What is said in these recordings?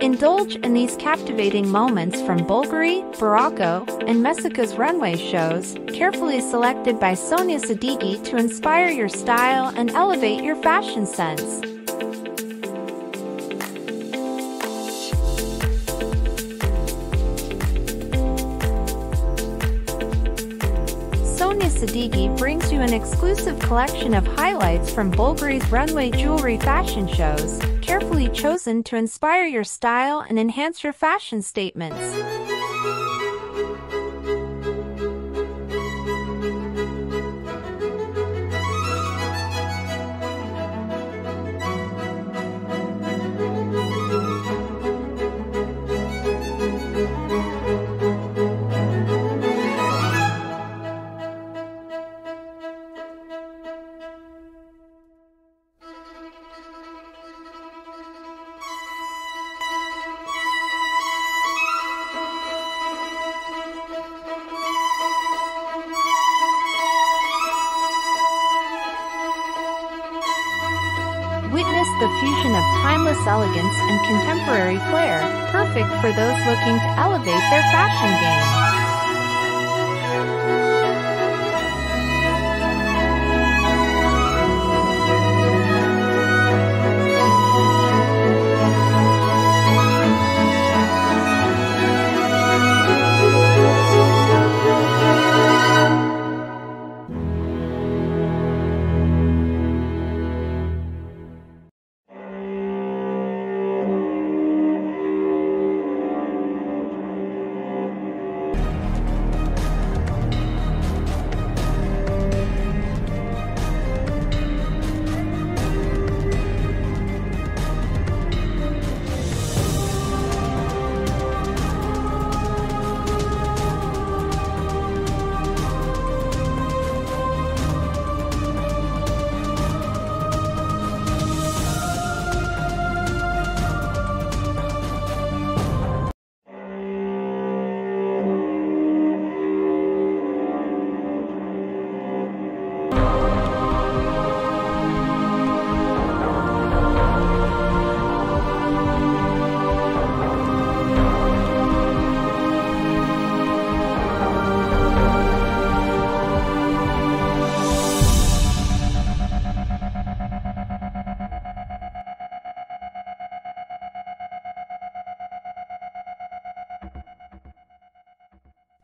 Indulge in these captivating moments from Bulgari, BAROQCO, and Messika's runway shows, carefully selected by Sonia Sedighi to inspire your style and elevate your fashion sense. Sedighi brings you an exclusive collection of highlights from Bulgari's runway jewelry fashion shows, carefully chosen to inspire your style and enhance your fashion statements. Witness the fusion of timeless elegance and contemporary flair, perfect for those looking to elevate their fashion game.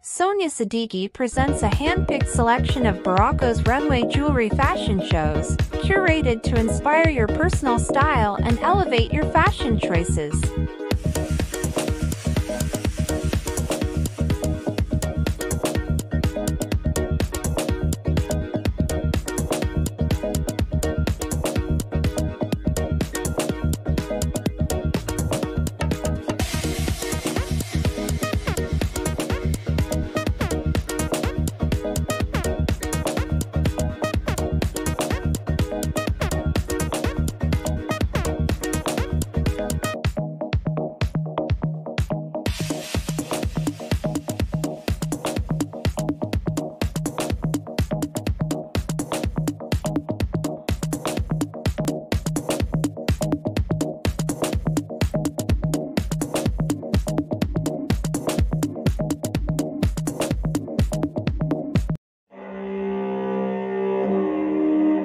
Sonia Sedighi presents a hand-picked selection of BAROQCO's runway jewelry fashion shows, curated to inspire your personal style and elevate your fashion choices.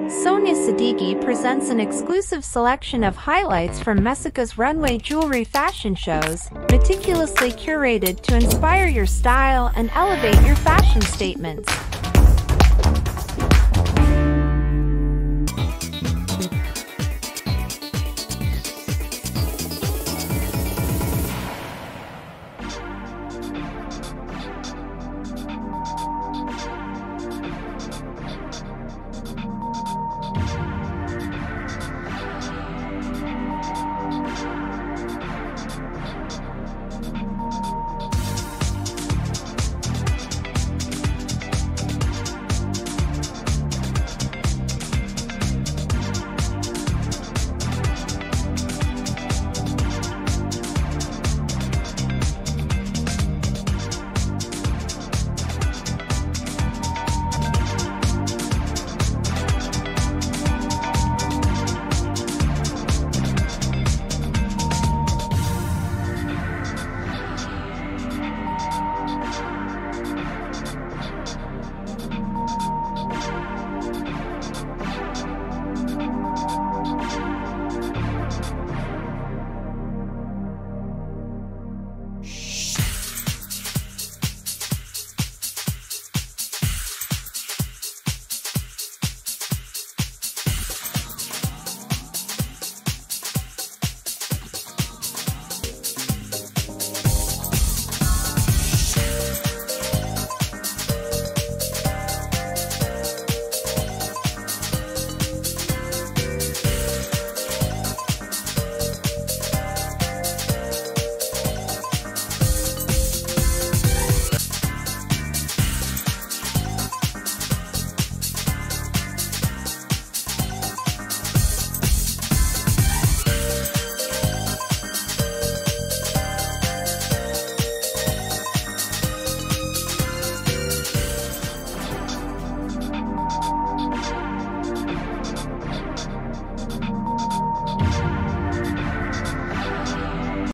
Sonia Sedighi presents an exclusive selection of highlights from Messika's runway jewelry fashion shows, meticulously curated to inspire your style and elevate your fashion statements.